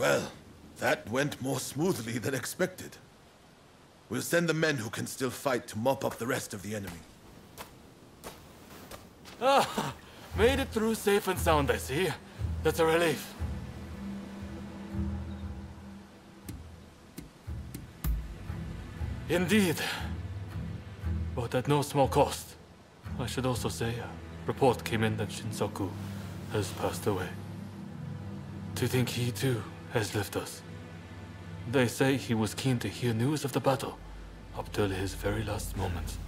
Well, that went more smoothly than expected. We'll send the men who can still fight to mop up the rest of the enemy. Ah, made it through safe and sound, I see. That's a relief. Indeed. But at no small cost. I should also say, a report came in that Shinsaku has passed away. To think he too has left us. They say he was keen to hear news of the battle, up till his very last moments.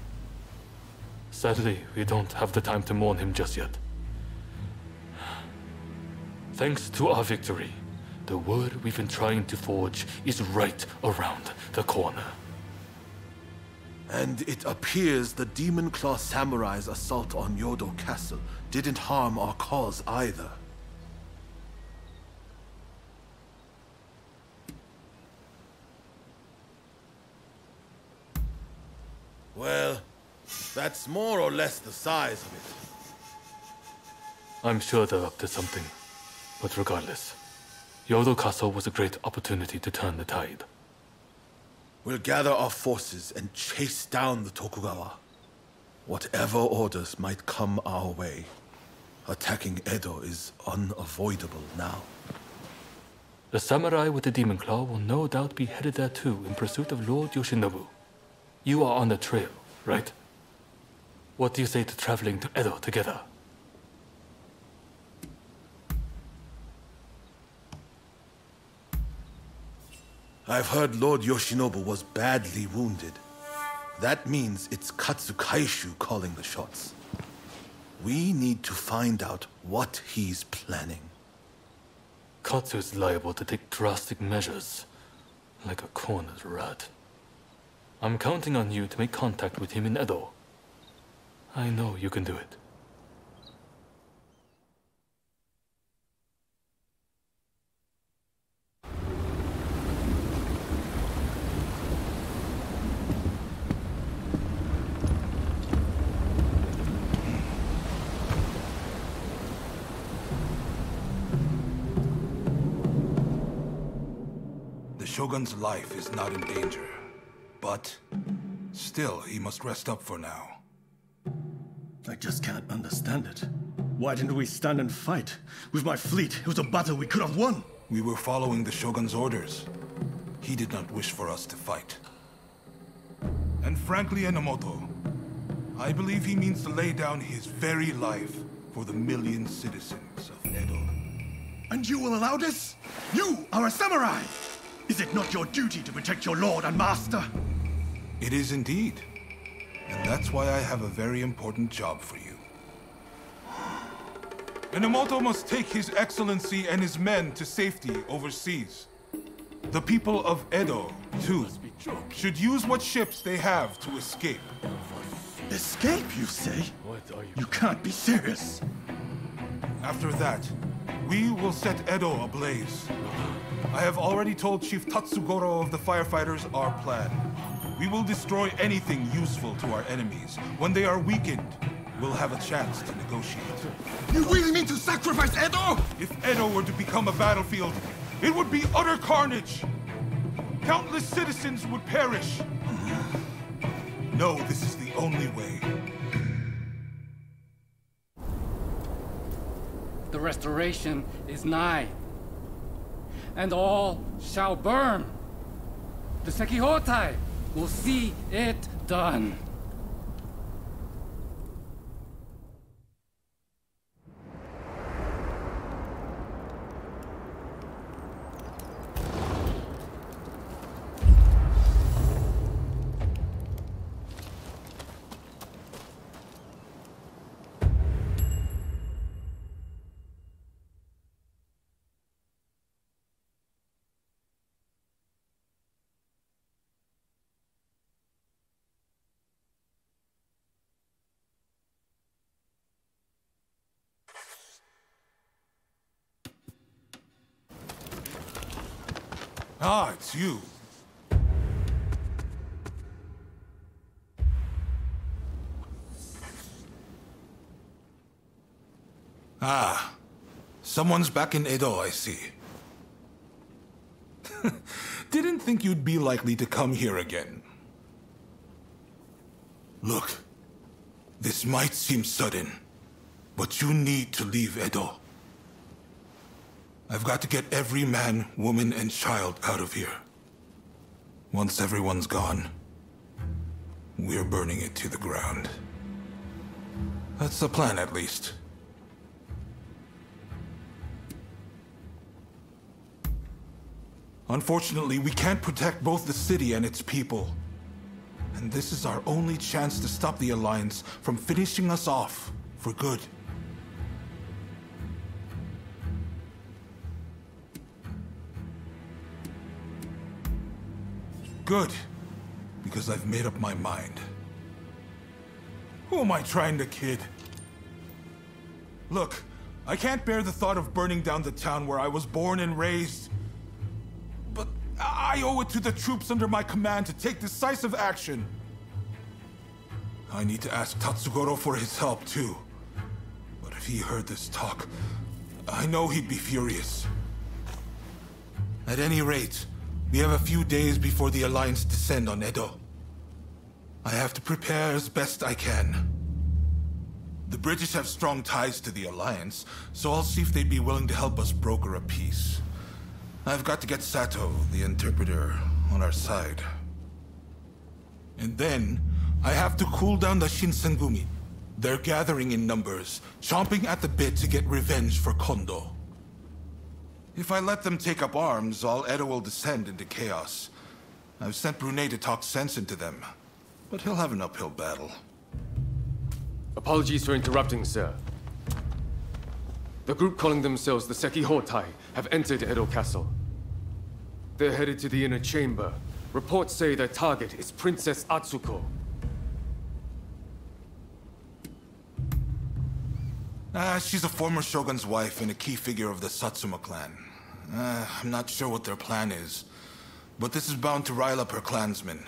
Sadly, we don't have the time to mourn him just yet. Thanks to our victory, the word we've been trying to forge is right around the corner. And it appears the Demon Claw Samurai's assault on Yodo Castle didn't harm our cause either. That's more or less the size of it. I'm sure they're up to something. But regardless, Yodo Castle was a great opportunity to turn the tide. We'll gather our forces and chase down the Tokugawa. Whatever orders might come our way, attacking Edo is unavoidable now. The samurai with the demon claw will no doubt be headed there too in pursuit of Lord Yoshinobu. You are on the trail, right? What do you say to traveling to Edo together? I've heard Lord Yoshinobu was badly wounded. That means it's Katsukaishu calling the shots. We need to find out what he's planning. Katsu is liable to take drastic measures, like a cornered rat. I'm counting on you to make contact with him in Edo. I know you can do it. The Shogun's life is not in danger. But still, he must rest up for now. I just can't understand it. Why didn't we stand and fight? With my fleet, it was a battle we could have won. We were following the Shogun's orders. He did not wish for us to fight. And frankly, Enomoto, I believe he means to lay down his very life for the million citizens of Edo. And you will allow this? You are a samurai! Is it not your duty to protect your lord and master? It is indeed. And that's why I have a very important job for you. Enomoto must take his excellency and his men to safety overseas. The people of Edo, too, should use what ships they have to escape. Escape, you say? You can't be serious. After that, we will set Edo ablaze. I have already told Chief Tatsugoro of the firefighters our plan. We will destroy anything useful to our enemies. When they are weakened, we'll have a chance to negotiate. You really mean to sacrifice Edo? If Edo were to become a battlefield, it would be utter carnage. Countless citizens would perish. No, this is the only way. The restoration is nigh, and all shall burn. The Sekihotai will see it done. Ah, you. Ah, someone's back in Edo, I see. didn't think you'd be likely to come here again. Look, this might seem sudden, but you need to leave Edo. I've got to get every man, woman, and child out of here. Once everyone's gone, we're burning it to the ground. That's the plan, at least. Unfortunately, we can't protect both the city and its people. And this is our only chance to stop the Alliance from finishing us off for good. Good, because I've made up my mind. Who am I trying to kid? Look, I can't bear the thought of burning down the town where I was born and raised. But I owe it to the troops under my command to take decisive action. I need to ask Tatsugoro for his help, too. But if he heard this talk, I know he'd be furious. At any rate, we have a few days before the Alliance descend on Edo. I have to prepare as best I can. The British have strong ties to the Alliance, so I'll see if they'd be willing to help us broker a peace. I've got to get Sato, the interpreter, on our side. And then, I have to cool down the Shinsengumi. They're gathering in numbers, chomping at the bit to get revenge for Kondo. If I let them take up arms, all Edo will descend into chaos. I've sent Brunet to talk sense into them, but he'll have an uphill battle. Apologies for interrupting, sir. The group calling themselves the Sekihotai have entered Edo Castle. They're headed to the inner chamber. Reports say their target is Princess Atsuko. Ah, she's a former shogun's wife and a key figure of the Satsuma clan. Uh, I'm not sure what their plan is, but this is bound to rile up her clansmen.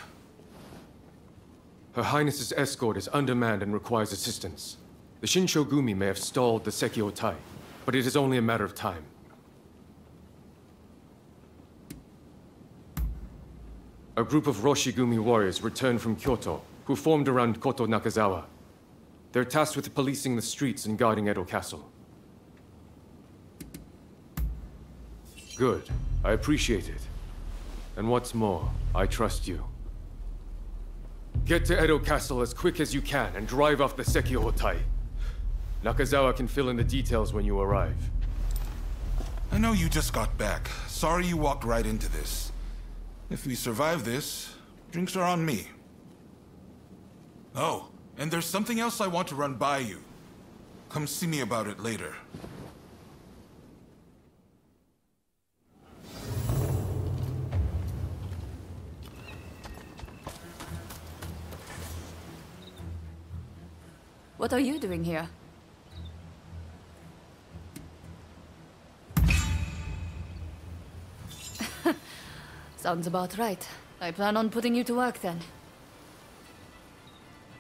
Her Highness's escort is undermanned and requires assistance. The Shinsengumi may have stalled the Sekihotai, but it is only a matter of time. A group of Roshigumi warriors returned from Kyoto, who formed around Koto Nakazawa. They're tasked with policing the streets and guarding Edo Castle. Good. I appreciate it. And what's more, I trust you. Get to Edo Castle as quick as you can and drive off the Sekihotai. Nakazawa can fill in the details when you arrive. I know you just got back. Sorry you walked right into this. If we survive this, drinks are on me. Oh, and there's something else I want to run by you. Come see me about it later. What are you doing here? Sounds about right. I plan on putting you to work then.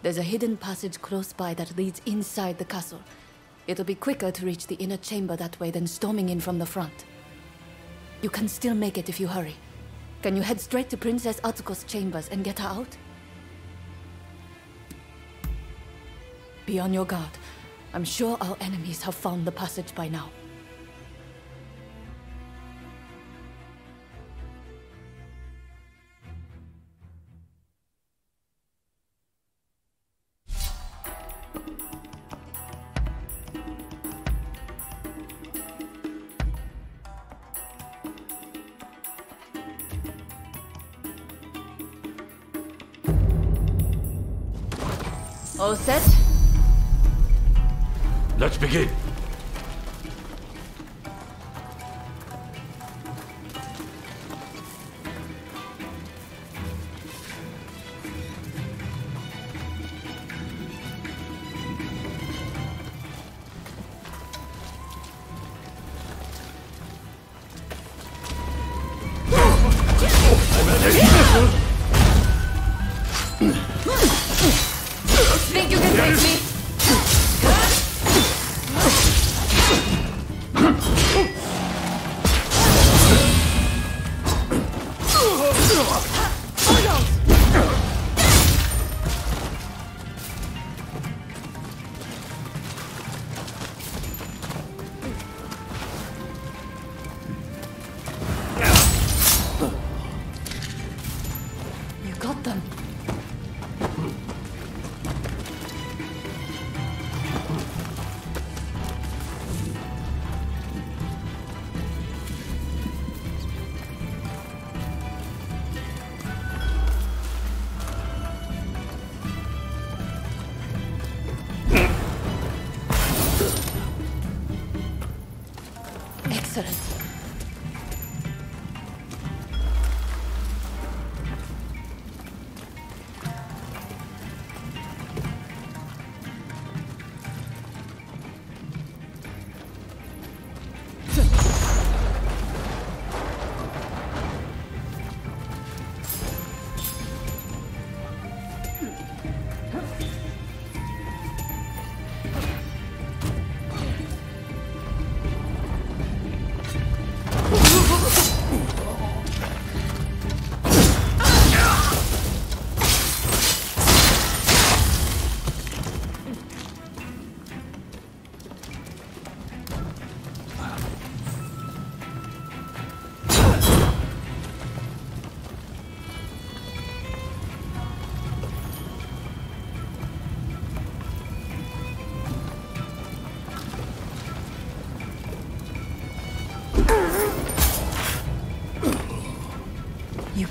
There's a hidden passage close by that leads inside the castle. It'll be quicker to reach the inner chamber that way than storming in from the front. You can still make it if you hurry. Can you head straight to Princess Atsuko's chambers and get her out? Be on your guard. I'm sure our enemies have found the passage by now.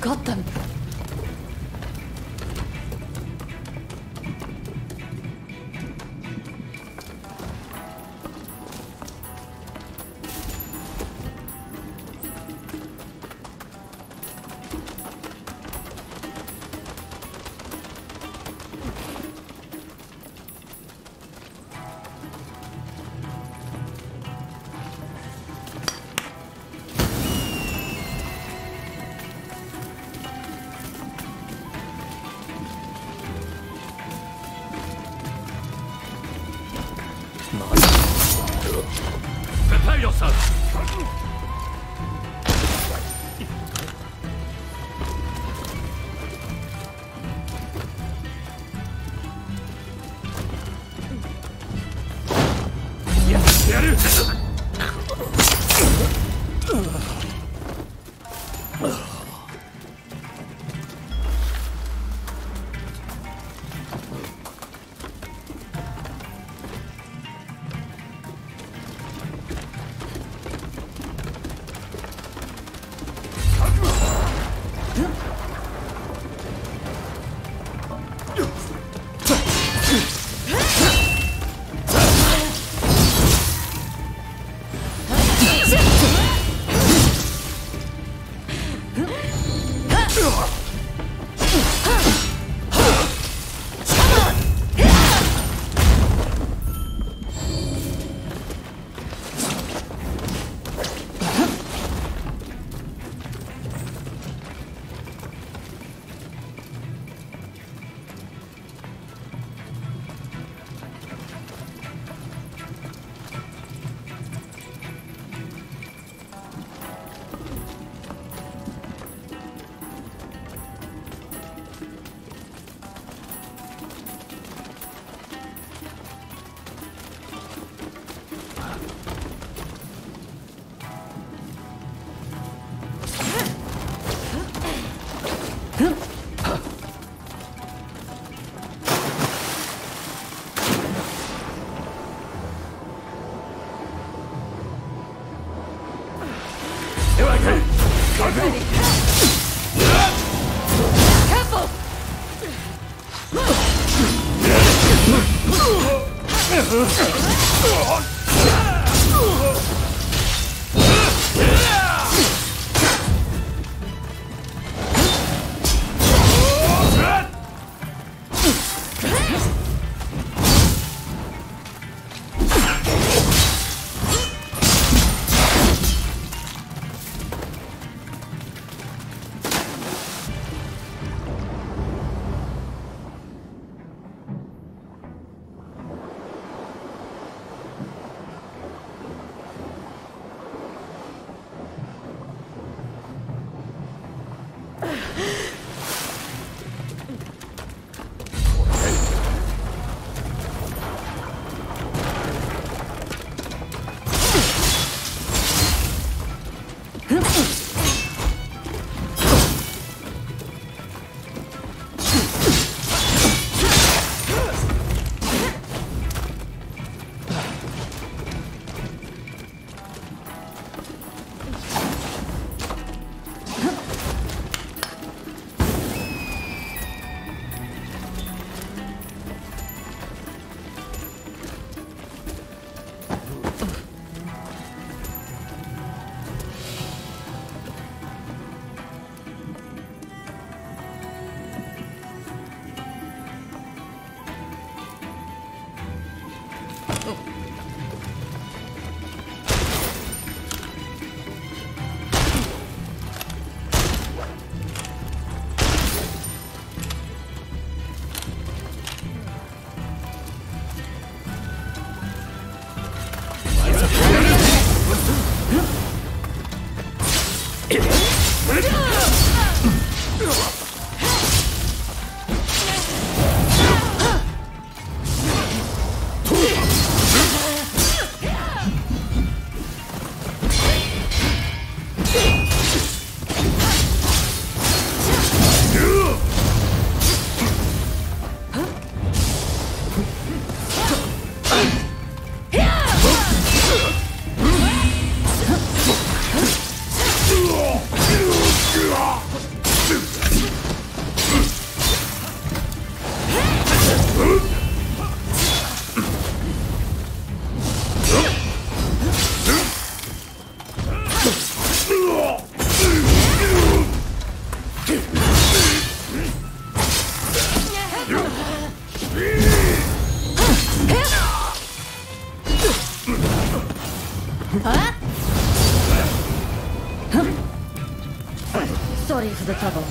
Got to the top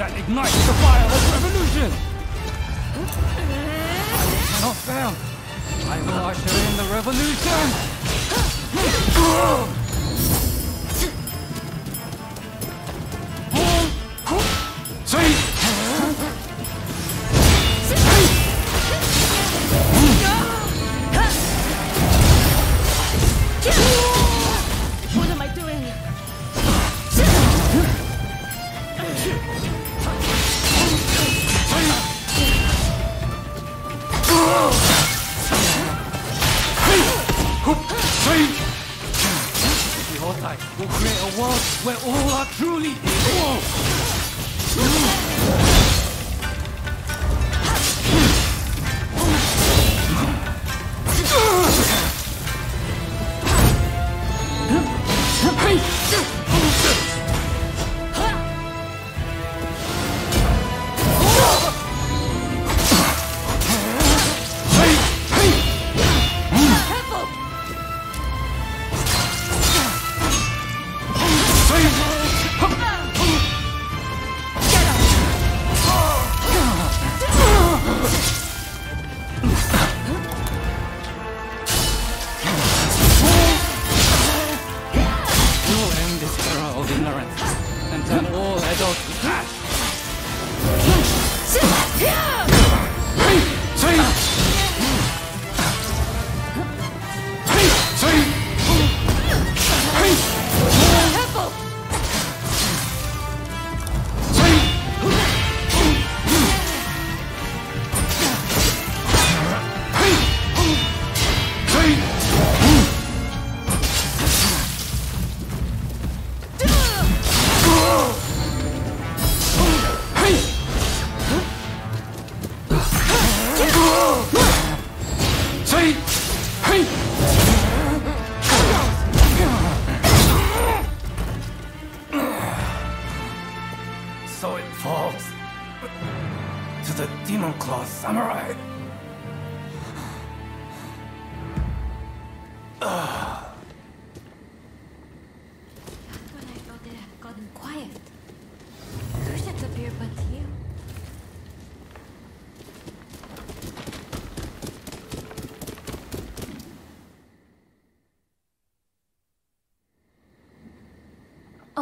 that ignites will create a world where all are truly equal.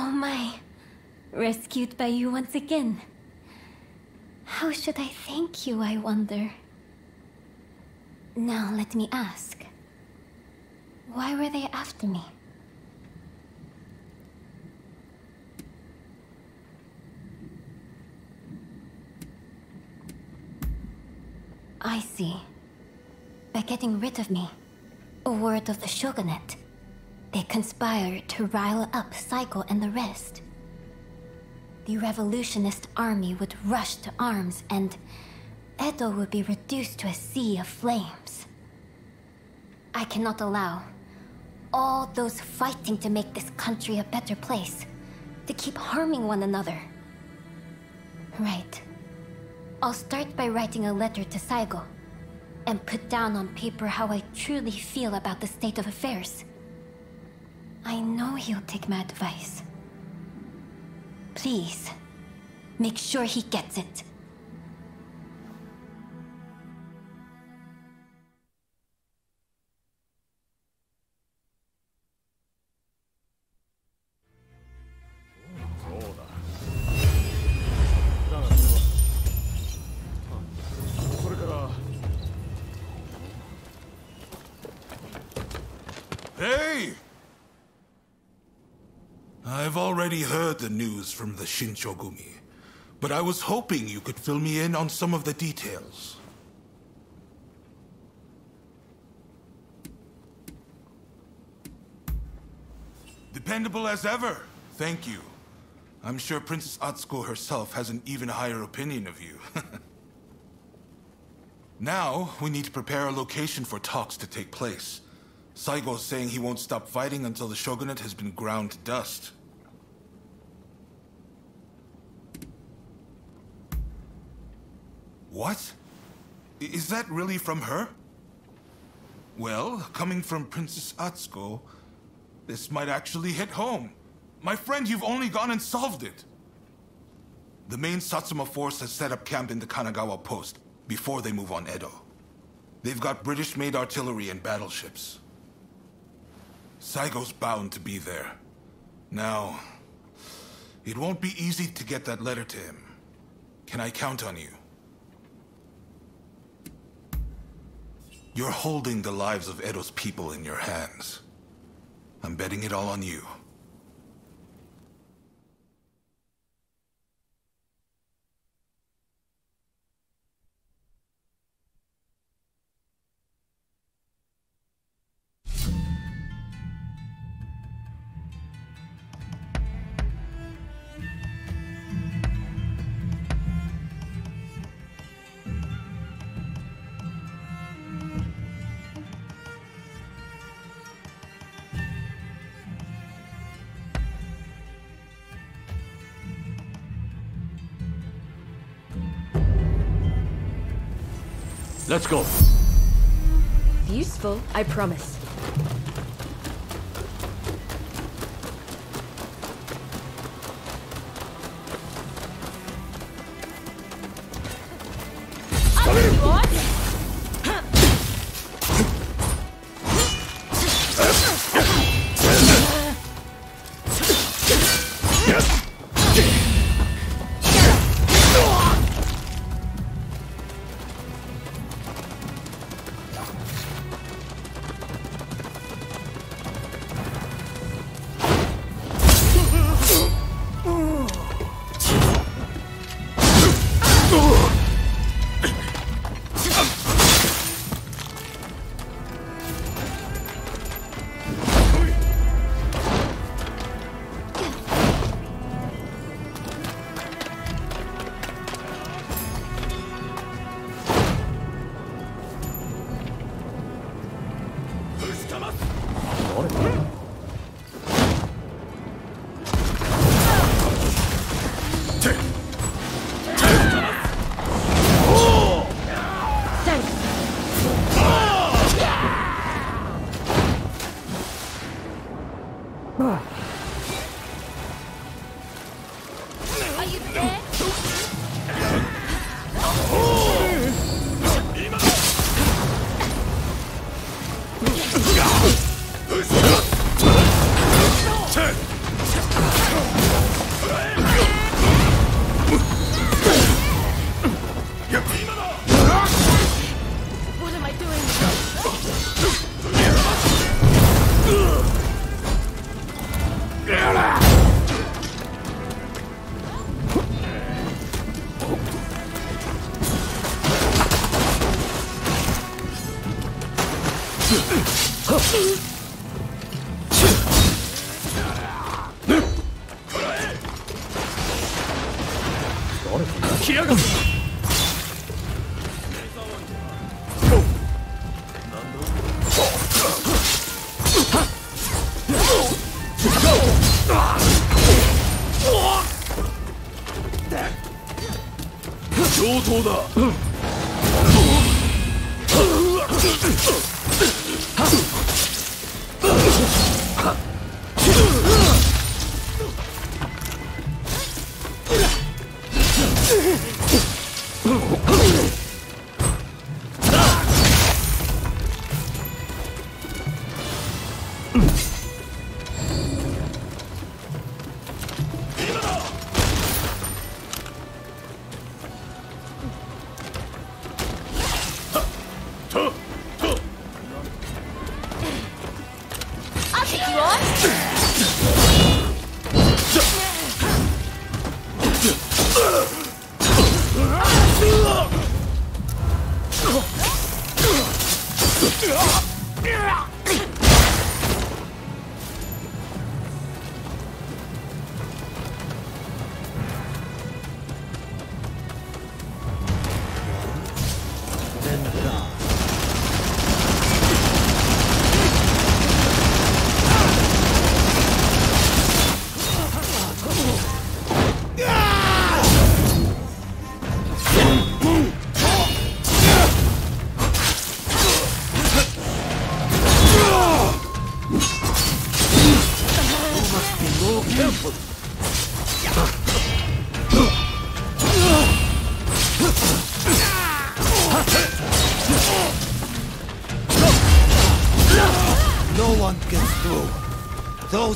Oh my. Rescued by you once again. How should I thank you, I wonder? Now let me ask. Why were they after me? I see. By getting rid of me, a word of the Shogunate they conspired to rile up Saigo and the rest. The revolutionist army would rush to arms and Edo would be reduced to a sea of flames. I cannot allow all those fighting to make this country a better place to keep harming one another. Right. I'll start by writing a letter to Saigo and put down on paper how I truly feel about the state of affairs. I know he'll take my advice. Please, make sure he gets it. Already heard the news from the Shinsengumi, but I was hoping you could fill me in on some of the details. Dependable as ever. Thank you. I'm sure Princess Atsuko herself has an even higher opinion of you. now, we need to prepare a location for talks to take place. Saigo's saying he won't stop fighting until the shogunate has been ground to dust. What? Is that really from her? Well, coming from Princess Atsuko, this might actually hit home. My friend, you've only gone and solved it. The main Satsuma force has set up camp in the Kanagawa post before they move on Edo. They've got British-made artillery and battleships. Saigo's bound to be there. Now, it won't be easy to get that letter to him. Can I count on you? You're holding the lives of Edo's people in your hands. I'm betting it all on you. Let's go. Useful, I promise. 上等だ「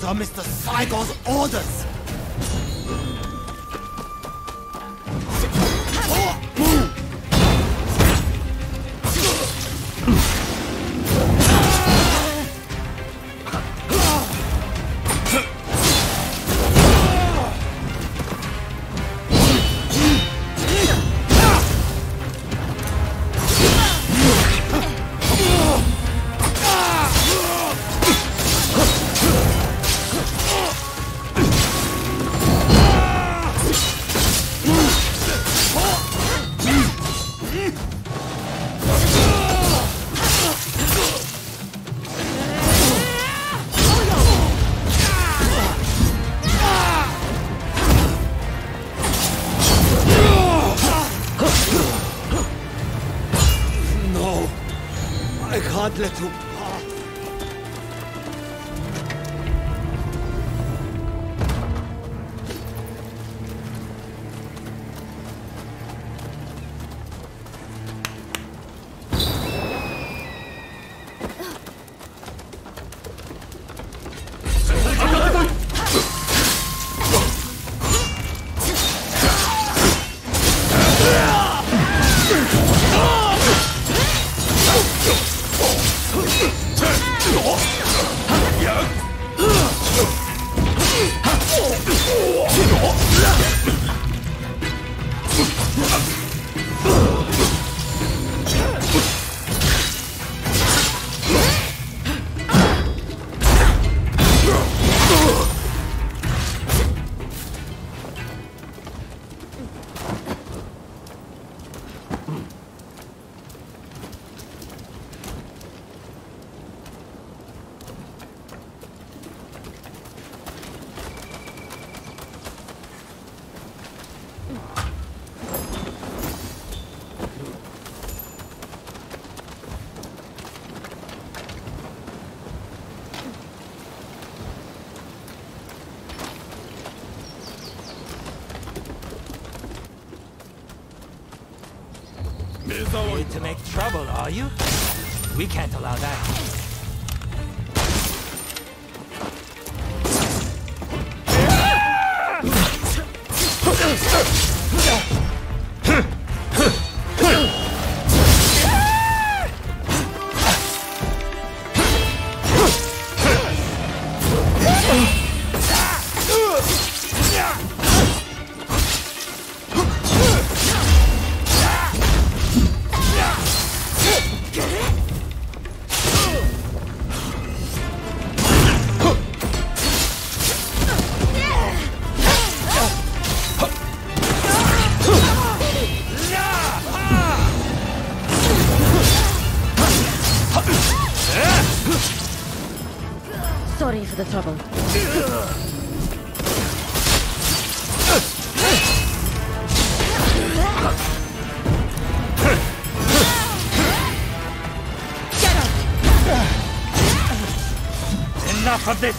Those are Mr. Saigo's orders!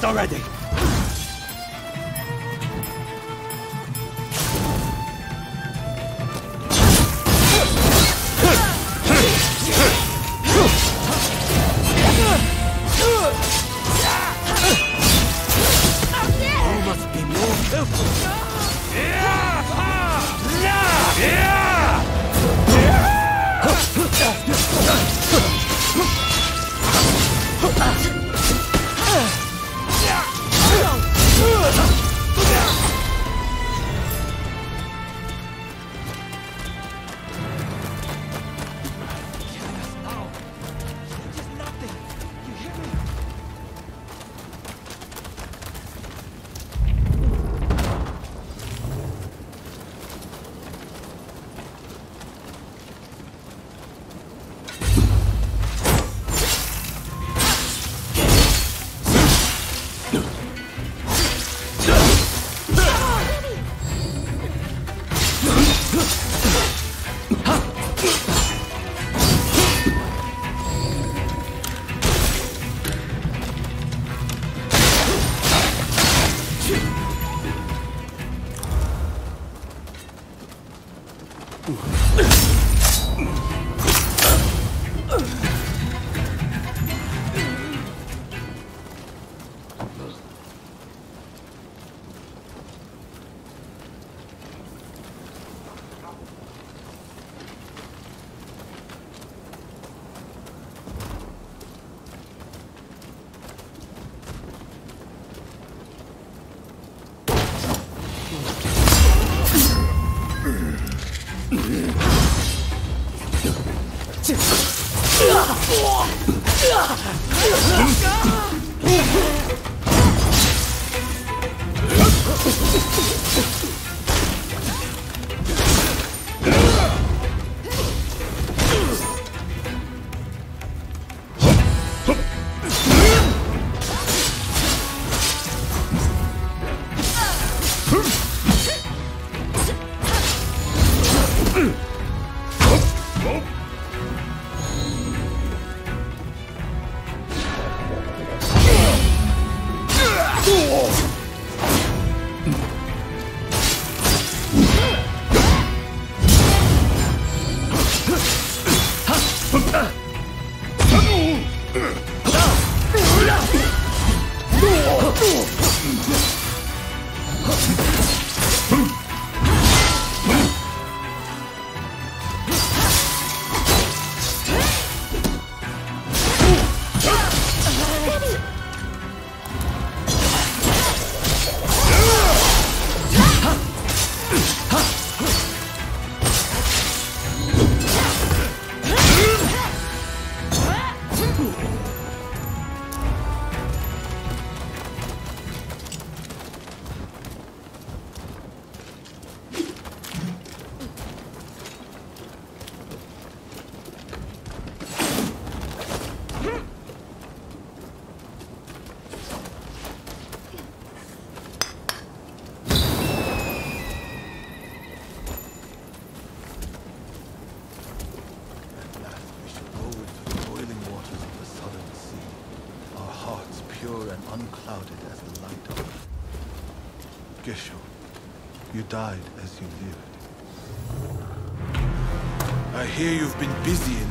already! died as you lived. I hear you've been busy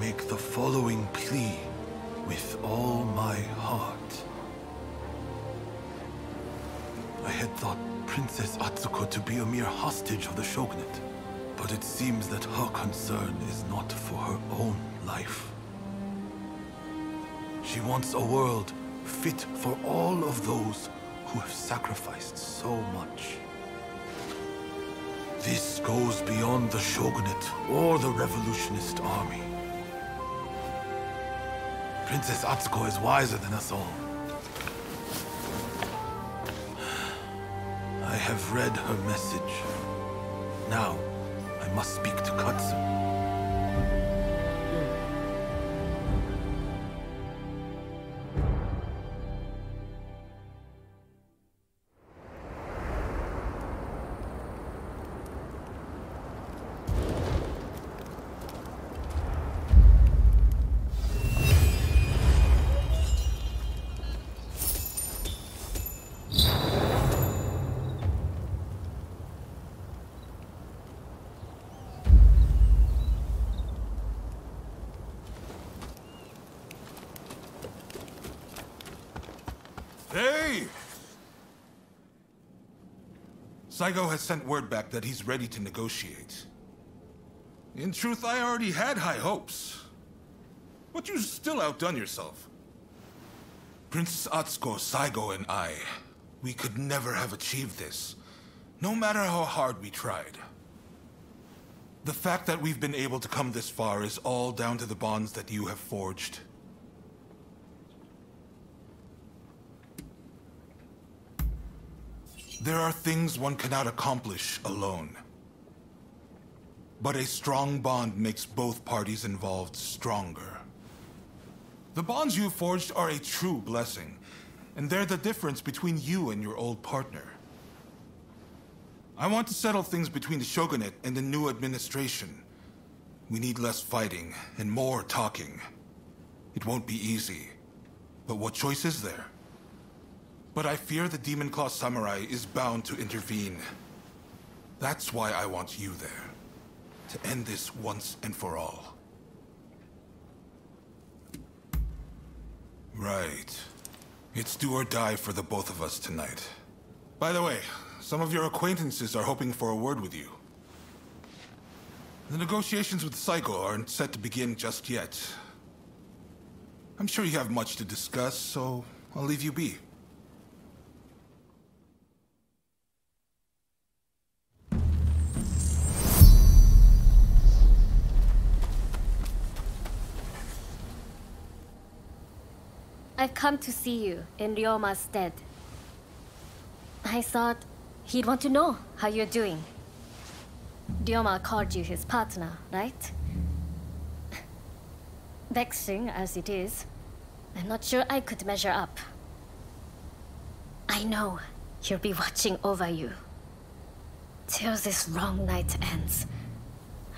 make the following plea with all my heart. I had thought Princess Atsuko to be a mere hostage of the shogunate, but it seems that her concern is not for her own life. She wants a world fit for all of those who have sacrificed so much. This goes beyond the shogunate or the revolutionist army. Princess Atsuko is wiser than us all. I have read her message. Now, I must speak to Katsu. Saigo has sent word back that he's ready to negotiate. In truth, I already had high hopes. But you still outdone yourself. Princess Atsuko, Saigo, and I, we could never have achieved this, no matter how hard we tried. The fact that we've been able to come this far is all down to the bonds that you have forged. There are things one cannot accomplish alone. But a strong bond makes both parties involved stronger. The bonds you forged are a true blessing, and they're the difference between you and your old partner. I want to settle things between the Shogunate and the new administration. We need less fighting and more talking. It won't be easy, but what choice is there? But I fear the Demon Claw Samurai is bound to intervene. That's why I want you there. To end this once and for all. Right. It's do or die for the both of us tonight. By the way, some of your acquaintances are hoping for a word with you. The negotiations with Saigo aren't set to begin just yet. I'm sure you have much to discuss, so I'll leave you be. I've come to see you in Ryoma's stead. I thought he'd want to know how you're doing. Ryoma called you his partner, right? Vexing as it is, I'm not sure I could measure up. I know he'll be watching over you. Till this wrong night ends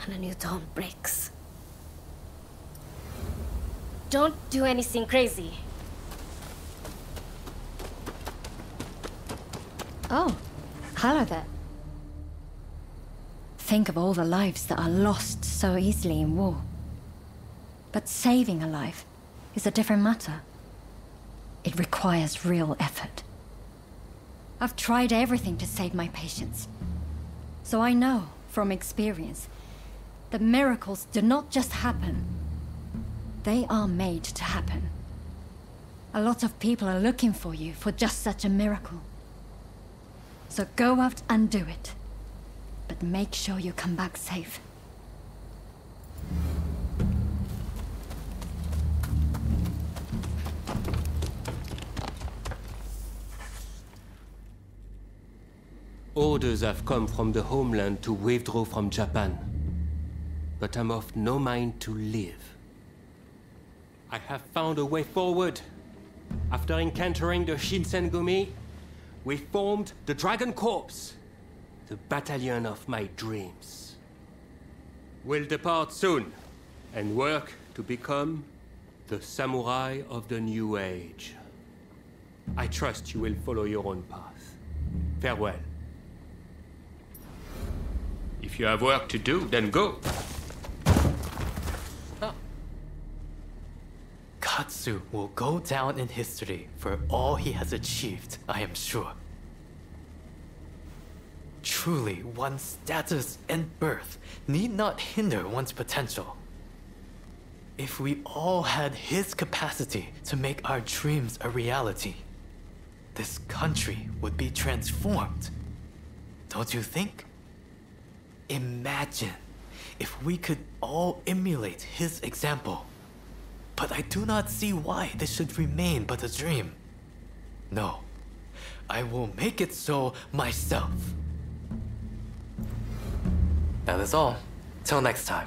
and a new dawn breaks. Don't do anything crazy. Oh, hello there. Think of all the lives that are lost so easily in war. But saving a life is a different matter. It requires real effort. I've tried everything to save my patients. So I know, from experience, that miracles do not just happen. They are made to happen. A lot of people are looking for you for just such a miracle. So go out and do it. But make sure you come back safe. Orders have come from the homeland to withdraw from Japan. But I'm of no mind to live. I have found a way forward. After encountering the Shinsengumi, we formed the Dragon Corps, the battalion of my dreams. We'll depart soon and work to become the samurai of the new age. I trust you will follow your own path. Farewell. If you have work to do, then go. Katsu will go down in history for all he has achieved, I am sure. Truly, one's status and birth need not hinder one's potential. If we all had his capacity to make our dreams a reality, this country would be transformed. Don't you think? Imagine if we could all emulate his example. But I do not see why this should remain but a dream. No, I will make it so myself. That is all. Till next time.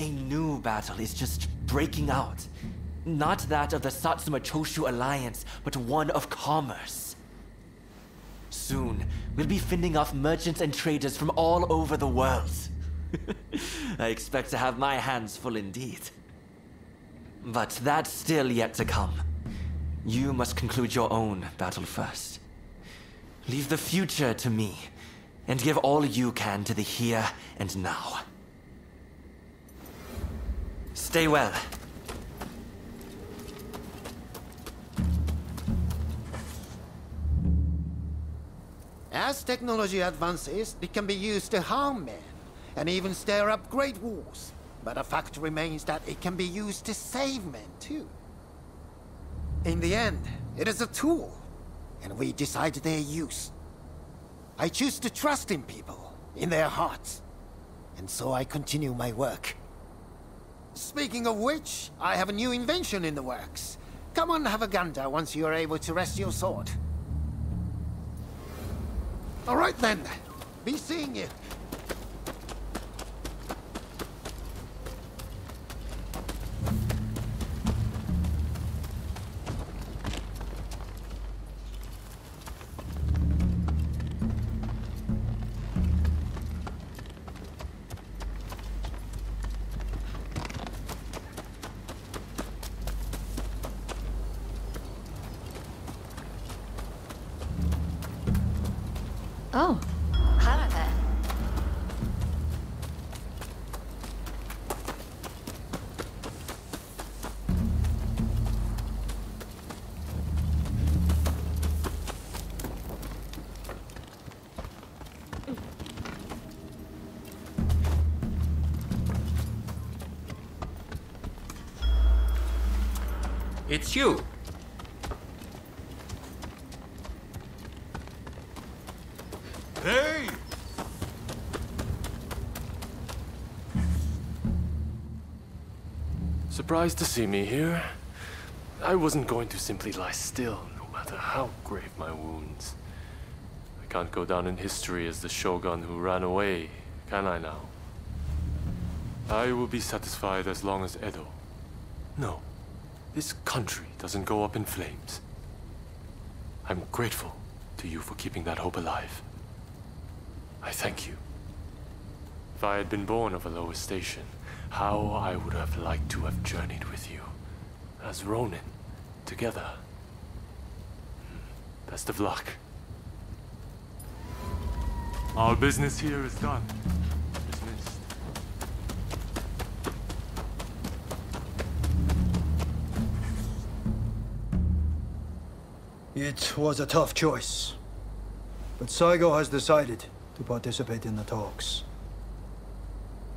A new battle is just breaking out. Not that of the Satsuma Choshu alliance, but one of commerce. Soon, we'll be fending off merchants and traders from all over the world. I expect to have my hands full indeed. But that's still yet to come. You must conclude your own battle first. Leave the future to me, and give all you can to the here and now. Stay well. As technology advances, it can be used to harm men, and even stir up great wars. But the fact remains that it can be used to save men, too. In the end, it is a tool, and we decide their use. I choose to trust in people, in their hearts, and so I continue my work. Speaking of which, I have a new invention in the works. Come on, have a gander once you are able to rest your sword. All right then. Be seeing you. It's you. Hey! Surprised to see me here? I wasn't going to simply lie still, no matter how grave my wounds. I can't go down in history as the shogun who ran away, can I now? I will be satisfied as long as Edo. No, this country doesn't go up in flames. I'm grateful to you for keeping that hope alive. I thank you. If I had been born of a lower station, how I would have liked to have journeyed with you, as Ronin, together. Hmm, Best of luck. Our business here is done. It was a tough choice. But Saigo has decided to participate in the talks.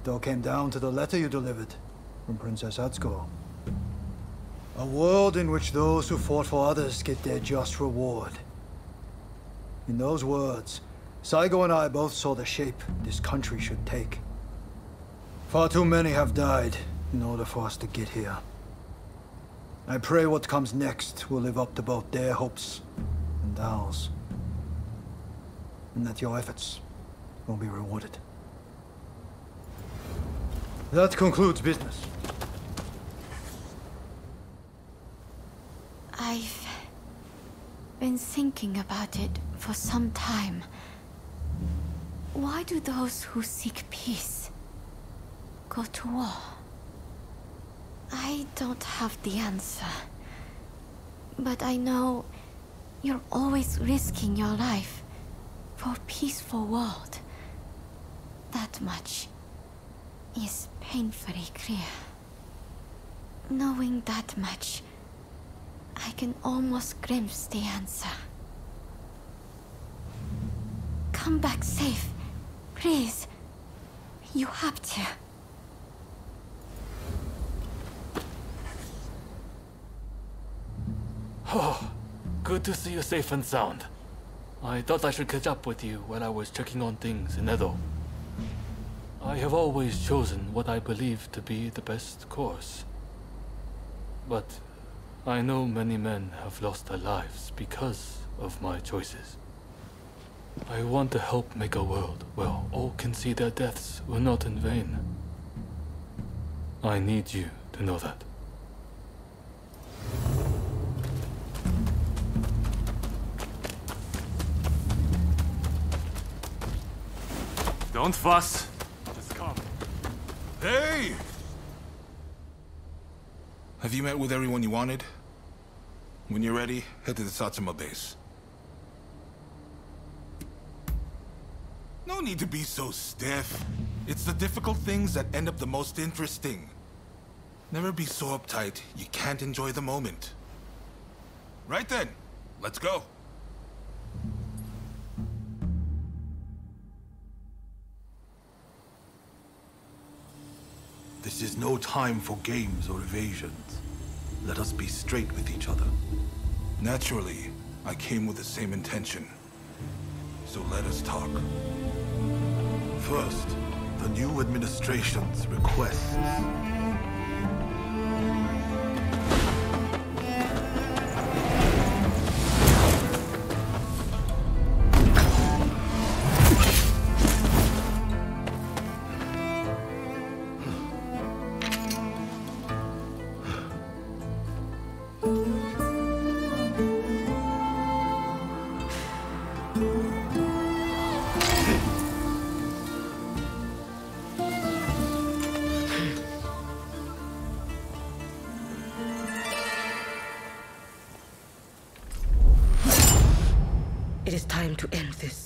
It all came down to the letter you delivered from Princess Atsuko. A world in which those who fought for others get their just reward. In those words, Saigo and I both saw the shape this country should take. Far too many have died in order for us to get here. I pray what comes next will live up to both their hopes and ours. And that your efforts will be rewarded. That concludes business. I've been thinking about it for some time. Why do those who seek peace go to war? I don't have the answer. But I know you're always risking your life for a peaceful world. That much is painfully clear. Knowing that much, I can almost glimpse the answer. Come back safe, please. You have to. Oh, good to see you safe and sound. I thought I should catch up with you while I was checking on things in Edo. I have always chosen what I believe to be the best course. But I know many men have lost their lives because of my choices. I want to help make a world where all can see their deaths were not in vain. I need you to know that. Don't fuss. Just come. Hey! Have you met with everyone you wanted? When you're ready, head to the Satsuma base. No need to be so stiff. It's the difficult things that end up the most interesting. Never be so uptight, you can't enjoy the moment. Right then, let's go. This is no time for games or evasions. Let us be straight with each other. Naturally, I came with the same intention. So let us talk. First, the new administration's requests. To end this.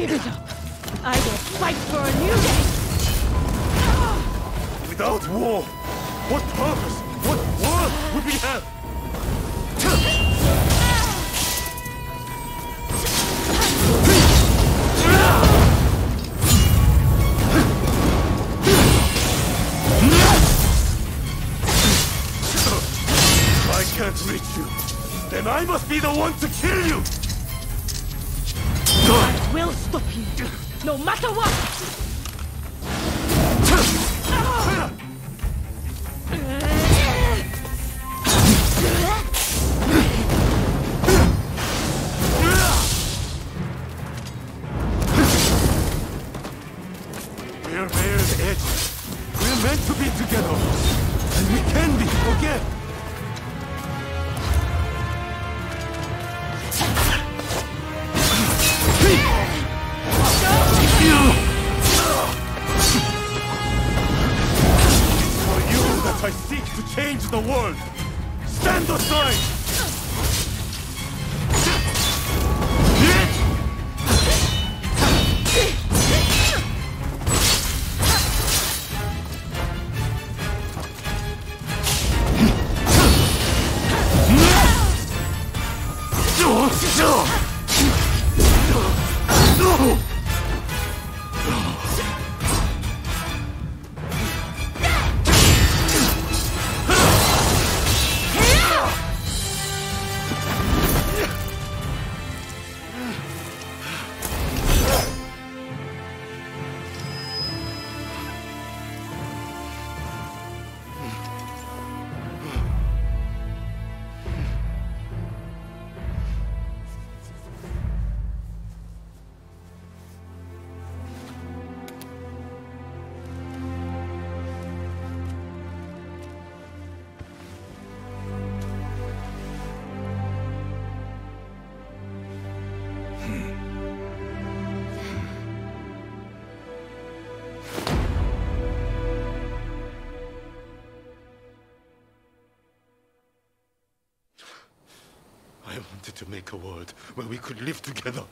Give it up. I will fight for a new day. Without war, what purpose, what worth would we have? I can't reach you, then I must be the one to kill you! Will stop you, no matter what. Wanted to make a world where we could live together.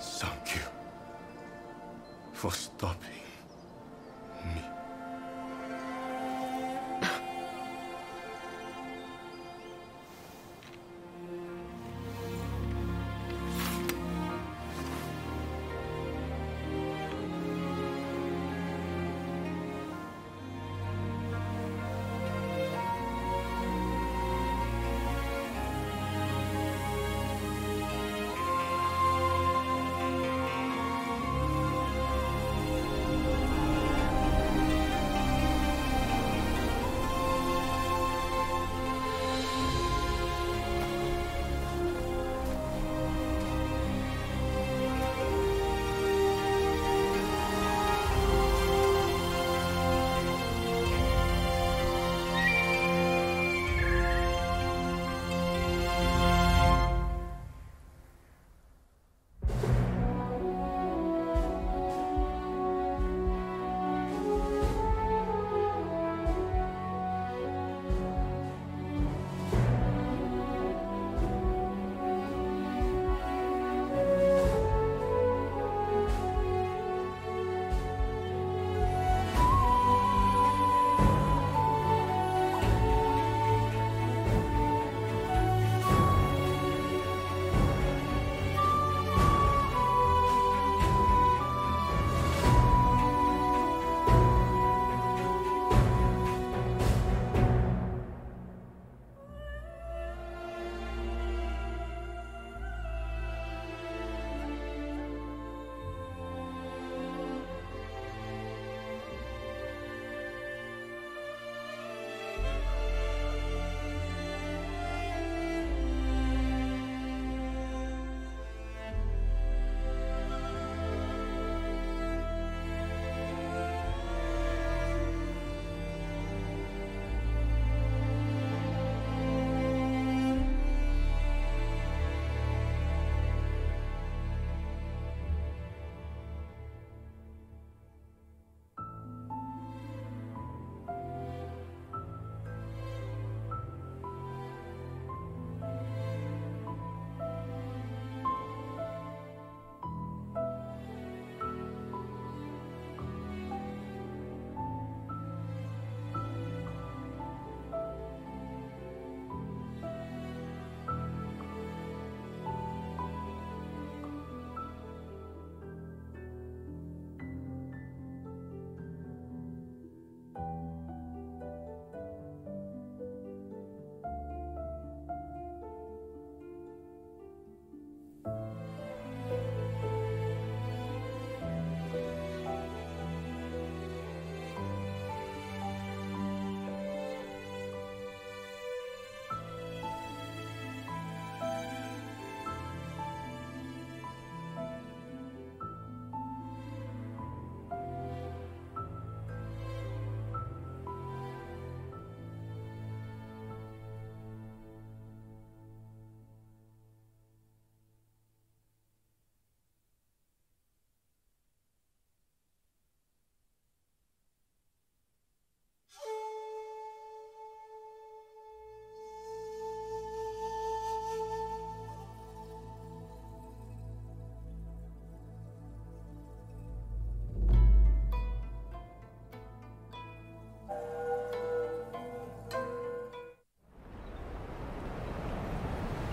Thank you for stopping.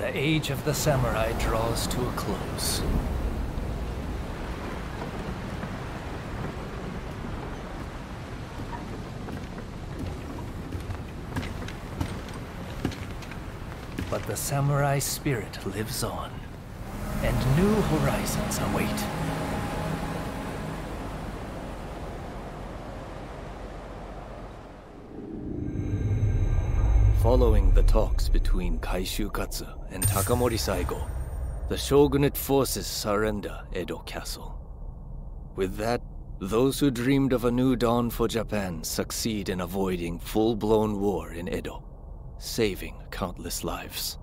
The age of the samurai draws to a close. But the samurai spirit lives on, and new horizons await. Following the talks between Kaishu Katsu and Takamori Saigo, the shogunate forces surrender Edo Castle. With that, those who dreamed of a new dawn for Japan succeed in avoiding full blown war in Edo, saving countless lives.